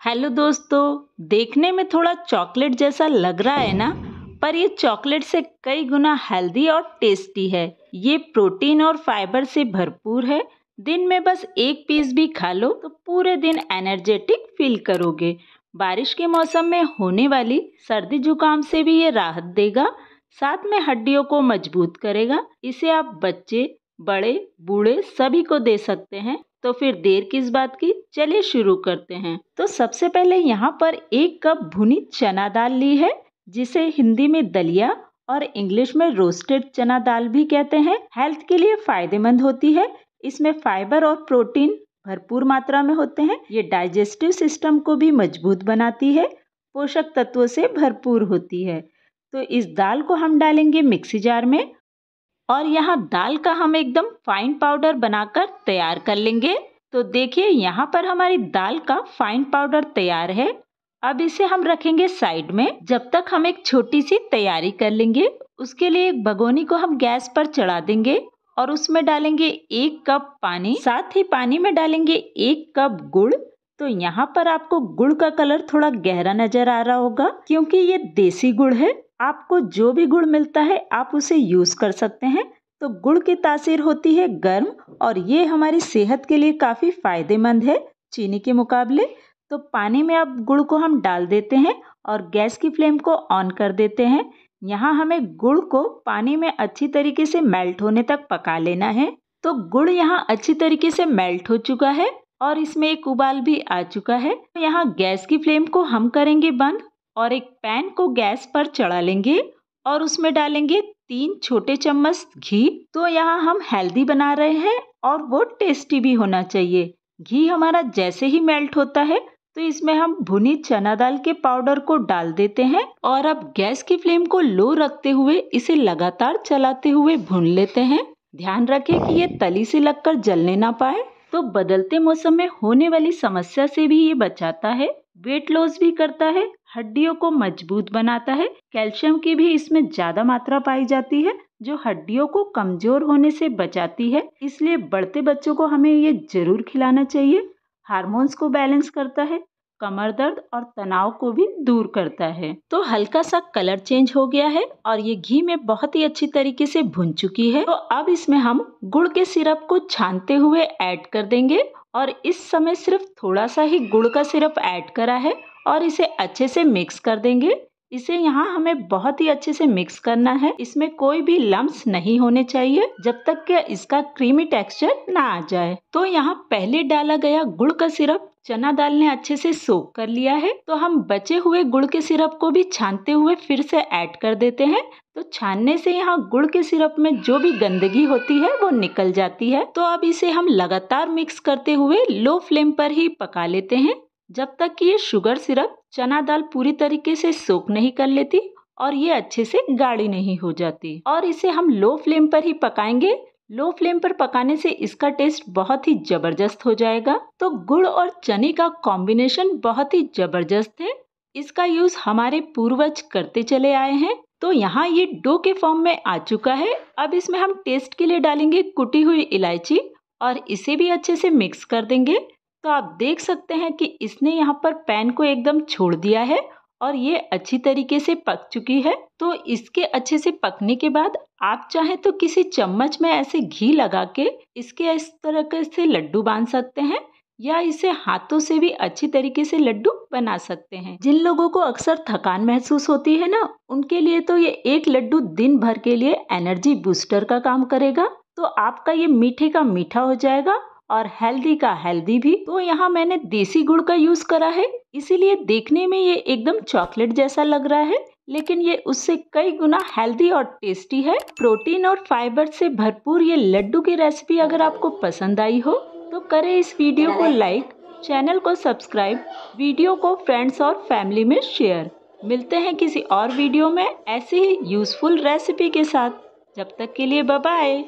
Hello दोस्तों, देखने में थोड़ा चॉकलेट जैसा लग रहा है ना? पर ये चॉकलेट से कई गुना हेल्दी और टेस्टी है। ये प्रोटीन और फाइबर से भरपूर है। दिन में बस एक पीस भी खा लो तो पूरे दिन एनर्जेटिक फील करोगे। बारिश के मौसम में होने वाली सर्दी जुकाम से भी ये राहत देगा। साथ में हड्डियों को मज़बूत करेगा। इसे आप बच्चे, बड़े, बूढ़े सभी को दे सकते हैं। तो फिर देर किस बात की? चलिए शुरू करते हैं। तो सबसे पहले यहाँ पर एक कप भुनी चना दाल ली है, जिसे हिंदी में दलिया और इंग्लिश में रोस्टेड चना दाल भी कहते हैं। हेल्थ के लिए फ़ायदेमंद होती है। इसमें फाइबर और प्रोटीन भरपूर मात्रा में होते हैं। ये डाइजेस्टिव सिस्टम को भी मज़बूत बनाती है, पोषक तत्वों से भरपूर होती है। तो इस दाल को हम डालेंगे मिक्सी जार में। और यहाँ दाल का हम एकदम फाइन पाउडर बनाकर तैयार कर लेंगे। तो देखिए, यहाँ पर हमारी दाल का फाइन पाउडर तैयार है। अब इसे हम रखेंगे साइड में। जब तक हम एक छोटी सी तैयारी कर लेंगे, उसके लिए एक भगोनी को हम गैस पर चढ़ा देंगे और उसमें डालेंगे एक कप पानी। साथ ही पानी में डालेंगे एक कप गुड़। तो यहाँ पर आपको गुड़ का कलर थोड़ा गहरा नज़र आ रहा होगा, क्योंकि ये देसी गुड़ है। आपको जो भी गुड़ मिलता है, आप उसे यूज़ कर सकते हैं। तो गुड़ की तासीर होती है गर्म और ये हमारी सेहत के लिए काफ़ी फ़ायदेमंद है चीनी के मुकाबले। तो पानी में अब गुड़ को हम डाल देते हैं और गैस की फ्लेम को ऑन कर देते हैं। यहाँ हमें गुड़ को पानी में अच्छी तरीके से मेल्ट होने तक पका लेना है। तो गुड़ यहाँ अच्छी तरीके से मेल्ट हो चुका है और इसमें एक उबाल भी आ चुका है। यहाँ गैस की फ्लेम को हम करेंगे बंद और एक पैन को गैस पर चढ़ा लेंगे और उसमें डालेंगे तीन छोटे चम्मच घी। तो यहाँ हम हेल्दी बना रहे हैं और वो टेस्टी भी होना चाहिए। घी हमारा जैसे ही मेल्ट होता है तो इसमें हम भुनी चना दाल के पाउडर को डाल देते हैं और अब गैस की फ्लेम को लो रखते हुए इसे लगातार चलाते हुए भून लेते हैं। ध्यान रखें कि ये तली से लगकर जलने ना पाए तो बदलते मौसम में होने वाली समस्या से भी ये बचाता है, वेट लॉस भी करता है हड्डियों को मज़बूत बनाता है। कैल्शियम की भी इसमें ज़्यादा मात्रा पाई जाती है, जो हड्डियों को कमज़ोर होने से बचाती है। इसलिए बढ़ते बच्चों को हमें ये ज़रूर खिलाना चाहिए। हार्मोन्स को बैलेंस करता है, कमर दर्द और तनाव को भी दूर करता है। तो हल्का सा कलर चेंज हो गया है और ये घी में बहुत ही अच्छी तरीके से भुन चुकी है। तो अब इसमें हम गुड़ के सिरप को छानते हुए ऐड कर देंगे। और इस समय सिर्फ़ थोड़ा सा ही गुड़ का सिरप ऐड करा है और इसे अच्छे से मिक्स कर देंगे। इसे यहाँ हमें बहुत ही अच्छे से मिक्स करना है। इसमें कोई भी लम्स नहीं होने चाहिए जब तक कि इसका क्रीमी टेक्सचर ना आ जाए। तो यहाँ पहले डाला गया गुड़ का सिरप चना दाल ने अच्छे से सोख कर लिया है तो हम बचे हुए गुड़ के सिरप को भी छानते हुए फिर से ऐड कर देते हैं। तो छानने से यहाँ गुड़ के सिरप में जो भी गंदगी होती है, वो निकल जाती है। तो अब इसे हम लगातार मिक्स करते हुए लो फ्लेम पर ही पका लेते हैं। जब तक कि ये शुगर सिरप चना दाल पूरी तरीके से सोख नहीं कर लेती और ये अच्छे से गाढ़ी नहीं हो जाती। और इसे हम लो फ्लेम पर ही पकाएँगे। लो फ्लेम पर पकाने से इसका टेस्ट बहुत ही ज़बरदस्त हो जाएगा। तो गुड़ और चने का कॉम्बिनेशन बहुत ही ज़बरदस्त है। इसका यूज़ हमारे पूर्वज करते चले आए हैं। तो यहाँ ये डो के फॉर्म में आ चुका है। अब इसमें हम टेस्ट के लिए डालेंगे कुटी हुई इलायची और इसे भी अच्छे से मिक्स कर देंगे। तो आप देख सकते हैं कि इसने यहाँ पर पैन को एकदम छोड़ दिया है और ये अच्छी तरीके से पक चुकी है तो इसके अच्छे से पकने के बाद आप चाहें तो किसी चम्मच में ऐसे घी लगा के इसके इस तरह से लड्डू बाँध सकते हैं या इसे हाथों से भी अच्छी तरीके से लड्डू बना सकते हैं। जिन लोगों को अक्सर थकान महसूस होती है ना, उनके लिए तो ये एक लड्डू दिन भर के लिए एनर्जी बूस्टर का काम करेगा तो आपका ये मीठे का मीठा हो जाएगा और हेल्दी का हेल्दी भी। तो यहाँ मैंने देसी गुड़ का यूज़ करा है इसीलिए देखने में ये एकदम चॉकलेट जैसा लग रहा है, लेकिन ये उससे कई गुना हेल्दी और टेस्टी है। प्रोटीन और फाइबर से भरपूर ये लड्डू की रेसिपी अगर आपको पसंद आई हो तो करें इस वीडियो को लाइक चैनल को सब्सक्राइब वीडियो को फ्रेंड्स और फैमिली में शेयर मिलते हैं किसी और वीडियो में ऐसे ही यूजफुल रेसिपी के साथ। जब तक के लिए बाय